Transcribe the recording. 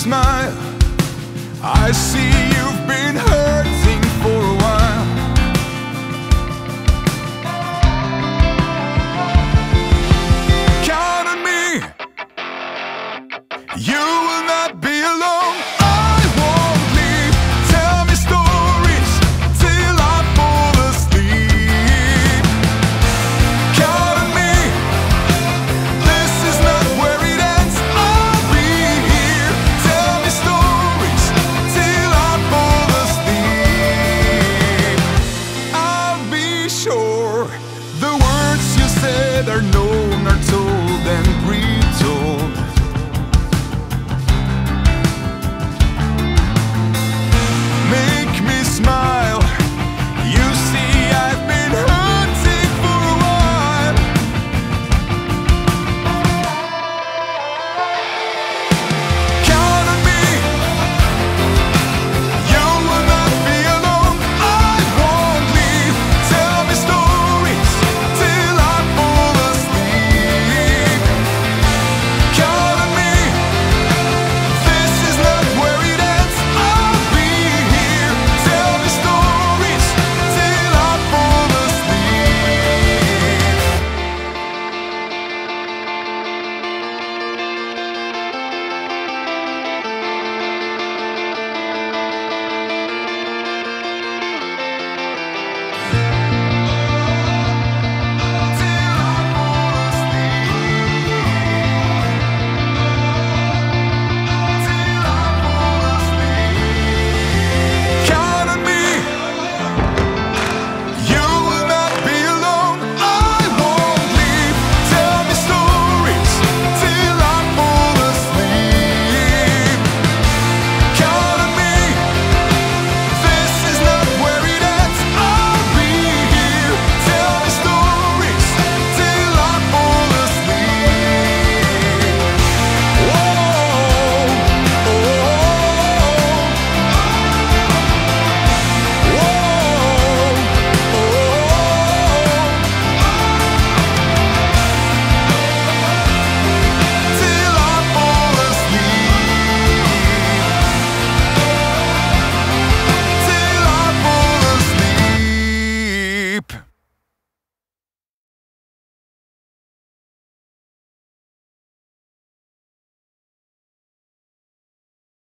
smile I see you've been hurting for a while. Count on me. You